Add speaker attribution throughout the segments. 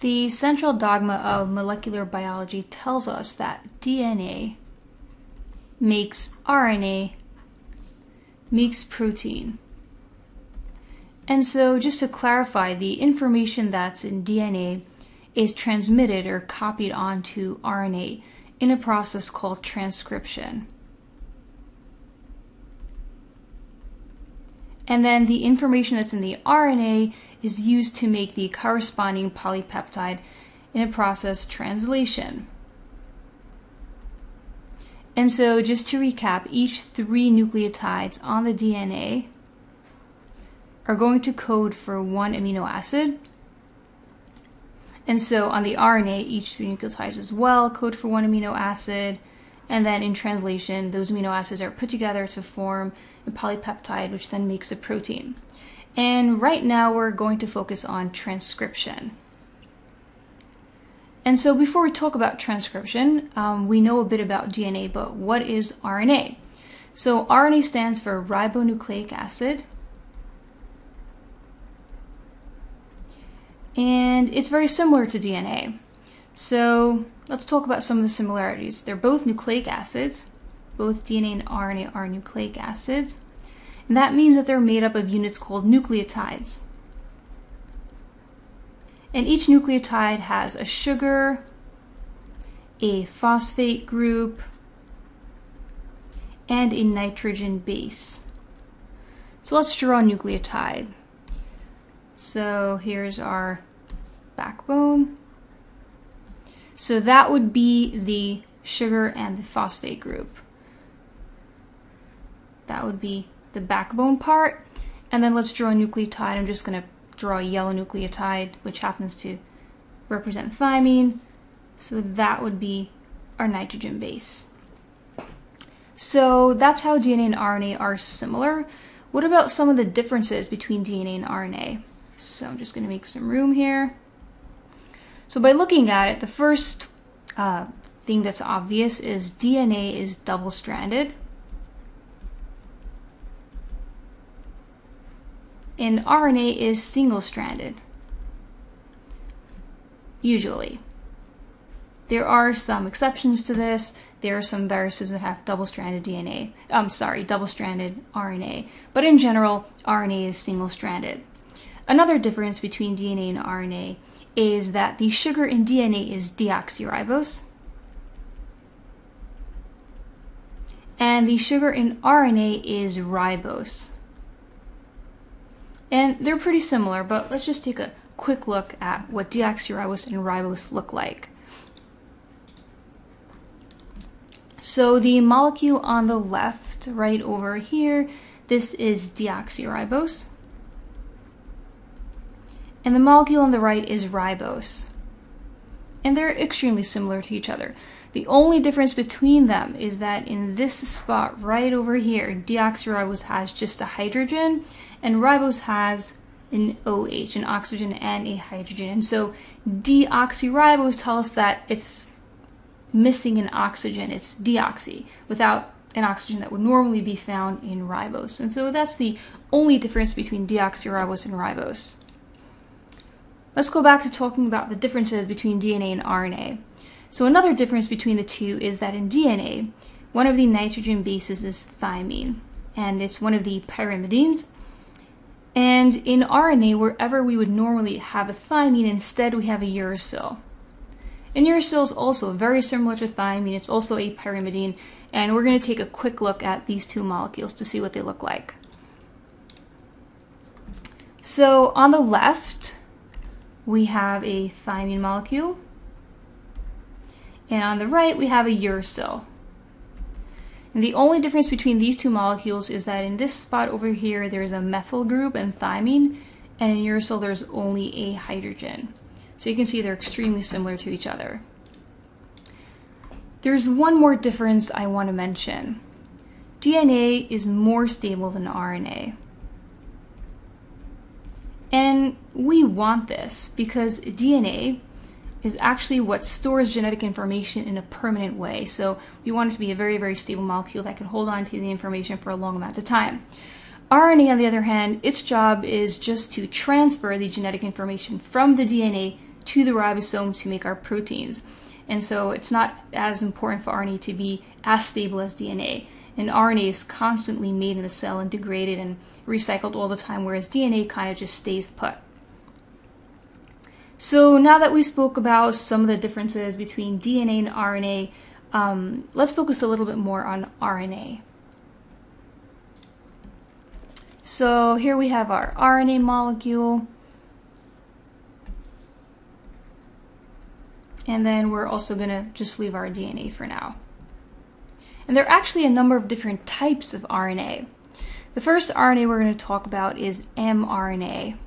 Speaker 1: The central dogma of molecular biology tells us that DNA makes RNA, makes protein. And so, just to clarify, the information that's in DNA is transmitted or copied onto RNA in a process called transcription. And then the information that's in the RNA is used to make the corresponding polypeptide in a process translation. And so, just to recap, each three nucleotides on the DNA are going to code for one amino acid. And so, on the RNA, each three nucleotides as well code for one amino acid. And then, in translation, those amino acids are put together to form a polypeptide, which then makes a protein. And right now, we're going to focus on transcription. And so, before we talk about transcription, um, we know a bit about DNA, but what is RNA? So, RNA stands for ribonucleic acid. And it's very similar to DNA. So, let's talk about some of the similarities. They're both nucleic acids, both DNA and RNA are nucleic acids. And that means that they're made up of units called nucleotides. And each nucleotide has a sugar, a phosphate group, and a nitrogen base. So let's draw a nucleotide. So here's our backbone. So that would be the sugar and the phosphate group. That would be the backbone part. And then let's draw a nucleotide. I'm just going to draw a yellow nucleotide, which happens to represent thymine. So that would be our nitrogen base. So that's how DNA and RNA are similar. What about some of the differences between DNA and RNA? So I'm just going to make some room here. So by looking at it, the first uh, thing that's obvious is DNA is double and RNA is single stranded. Usually. There are some exceptions to this. There are some viruses that have double stranded DNA. I'm sorry, double stranded RNA. But in general, RNA is single stranded. Another difference between DNA and RNA is that the sugar in DNA is deoxyribose. And the sugar in RNA is ribose. And they're pretty similar, but let's just take a quick look at what deoxyribose and ribose look like. So the molecule on the left, right over here, this is deoxyribose. And the molecule on the right is ribose. And they're extremely similar to each other. The only difference between them is that in this spot right over here, deoxyribose has just a hydrogen and ribose has an OH, an oxygen and a hydrogen. And so deoxyribose tells us that it's missing an oxygen, it's deoxy, without an oxygen that would normally be found in ribose. And so that's the only difference between deoxyribose and ribose. Let's go back to talking about the differences between DNA and RNA. So another difference between the two is that in DNA, one of the nitrogen bases is thymine, and it's one of the pyrimidines. And in RNA, wherever we would normally have a thymine, instead we have a uracil. And uracil is also very similar to thymine, it's also a pyrimidine, and we're going to take a quick look at these two molecules to see what they look like. So on the left, we have a thymine molecule, and on the right, we have a uracil. And the only difference between these two molecules is that in this spot over here, there's a methyl group and thymine, and in uracil, there's only a hydrogen. So you can see they're extremely similar to each other. There's one more difference I want to mention. DNA is more stable than RNA. And we want this because DNA is actually what stores genetic information in a permanent way. So we want it to be a very, very stable molecule that can hold on to the information for a long amount of time. RNA, on the other hand, its job is just to transfer the genetic information from the DNA to the ribosome to make our proteins. And so it's not as important for RNA to be as stable as DNA. And RNA is constantly made in the cell and degraded and recycled all the time, whereas DNA kind of just stays put. So now that we spoke about some of the differences between DNA and RNA, um, let's focus a little bit more on RNA. So here we have our RNA molecule. And then we're also going to just leave our DNA for now. And there are actually a number of different types of RNA. The first RNA we're going to talk about is mRNA.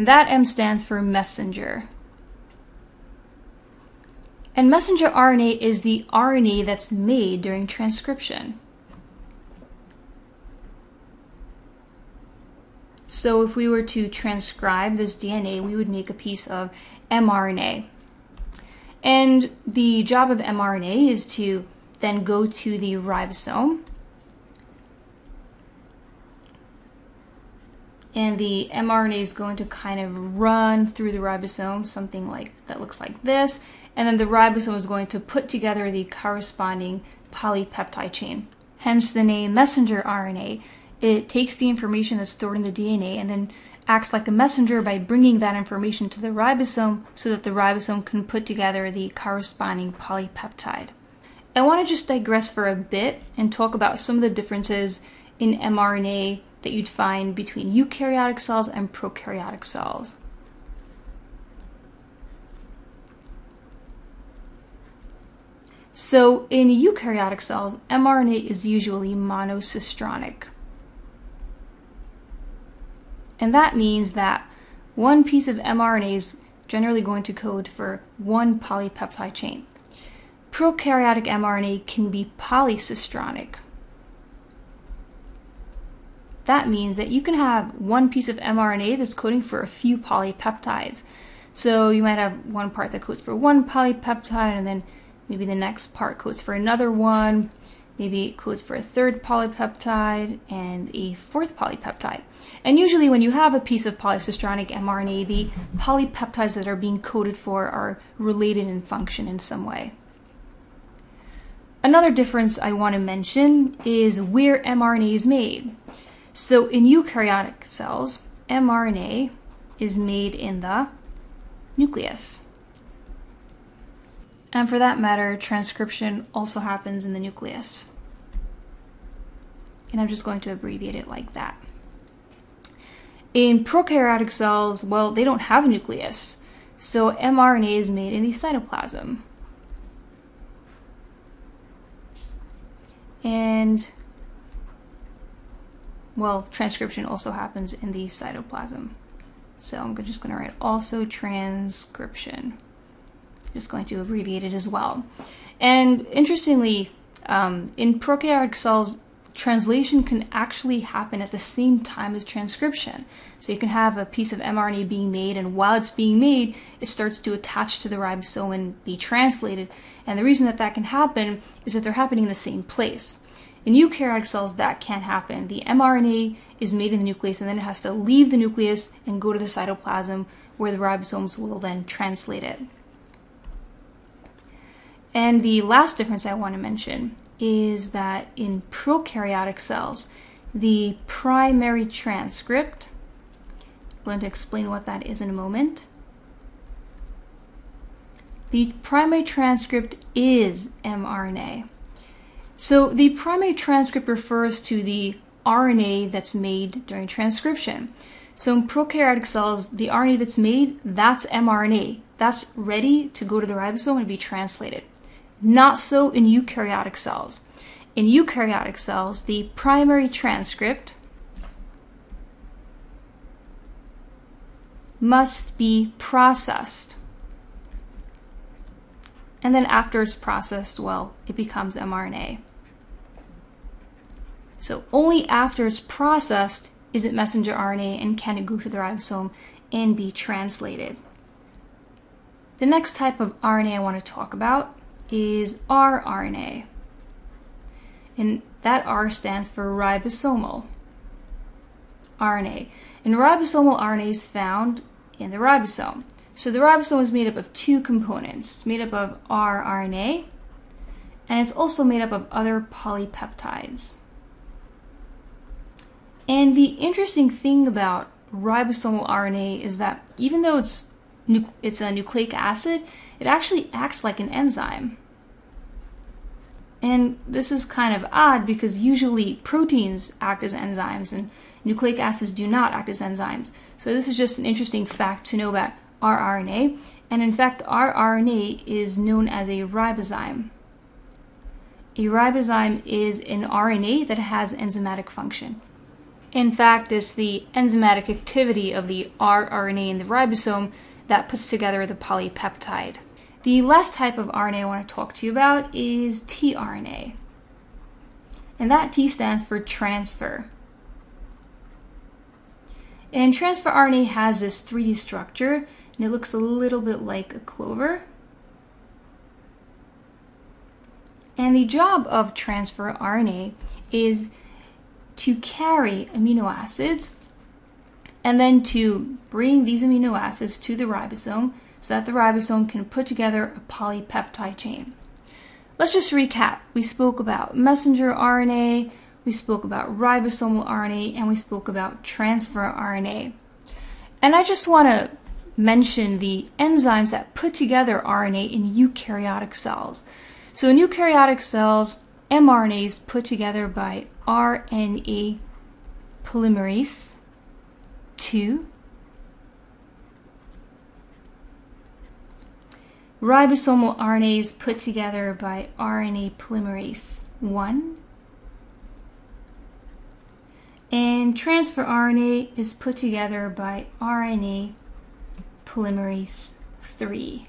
Speaker 1: And that M stands for messenger. And messenger RNA is the RNA that's made during transcription. So if we were to transcribe this DNA, we would make a piece of mRNA. And the job of mRNA is to then go to the ribosome. And the mRNA is going to kind of run through the ribosome, something like that looks like this. And then the ribosome is going to put together the corresponding polypeptide chain. Hence the name messenger RNA. It takes the information that's stored in the DNA and then acts like a messenger by bringing that information to the ribosome so that the ribosome can put together the corresponding polypeptide. I want to just digress for a bit and talk about some of the differences in mRNA that you'd find between eukaryotic cells and prokaryotic cells. So, in eukaryotic cells, mRNA is usually monocistronic. And that means that one piece of mRNA is generally going to code for one polypeptide chain. Prokaryotic mRNA can be polycistronic. That means that you can have one piece of mRNA that's coding for a few polypeptides. So you might have one part that codes for one polypeptide, and then maybe the next part codes for another one, maybe it codes for a third polypeptide and a fourth polypeptide. And usually, when you have a piece of polycistronic mRNA, the polypeptides that are being coded for are related in function in some way. Another difference I want to mention is where mRNA is made. So, in eukaryotic cells, mRNA is made in the nucleus. And for that matter, transcription also happens in the nucleus. And I'm just going to abbreviate it like that. In prokaryotic cells, well, they don't have a nucleus, so mRNA is made in the cytoplasm. And, well, transcription also happens in the cytoplasm. So I'm just going to write also transcription just going to abbreviate it as well. And interestingly, um, in prokaryotic cells, translation can actually happen at the same time as transcription. So you can have a piece of mRNA being made, and while it's being made, it starts to attach to the ribosome and be translated. And the reason that that can happen is that they're happening in the same place. In eukaryotic cells, that can't happen. The mRNA is made in the nucleus, and then it has to leave the nucleus and go to the cytoplasm, where the ribosomes will then translate it. And the last difference I want to mention is that in prokaryotic cells, the primary transcript, I'm going to explain what that is in a moment. The primary transcript is mRNA. So the primary transcript refers to the RNA that's made during transcription. So in prokaryotic cells, the RNA that's made, that's mRNA. That's ready to go to the ribosome and be translated. Not so in eukaryotic cells. In eukaryotic cells, the primary transcript must be processed. And then after it's processed, well, it becomes mRNA. So only after it's processed is it messenger RNA and can it go to the ribosome and be translated. The next type of RNA I want to talk about is rRNA. And that R stands for ribosomal RNA. And ribosomal RNA is found in the ribosome. So the ribosome is made up of two components. It's made up of rRNA, and it's also made up of other polypeptides. And the interesting thing about ribosomal RNA is that even though it's it's a nucleic acid, it actually acts like an enzyme. And this is kind of odd because usually proteins act as enzymes and nucleic acids do not act as enzymes. So this is just an interesting fact to know about rRNA. And in fact, rRNA is known as a ribozyme. A ribozyme is an RNA that has enzymatic function. In fact, it's the enzymatic activity of the rRNA in the ribosome that puts together the polypeptide. The last type of RNA I want to talk to you about is tRNA. And that T stands for transfer. And transfer RNA has this 3D structure, and it looks a little bit like a clover. And the job of transfer RNA is to carry amino acids and then to bring these amino acids to the ribosome so that the ribosome can put together a polypeptide chain. Let's just recap. We spoke about messenger RNA, we spoke about ribosomal RNA, and we spoke about transfer RNA. And I just want to mention the enzymes that put together RNA in eukaryotic cells. So in eukaryotic cells, mRNA is put together by RNA polymerase 2 Ribosomal RNA is put together by RNA polymerase 1. And transfer RNA is put together by RNA polymerase 3.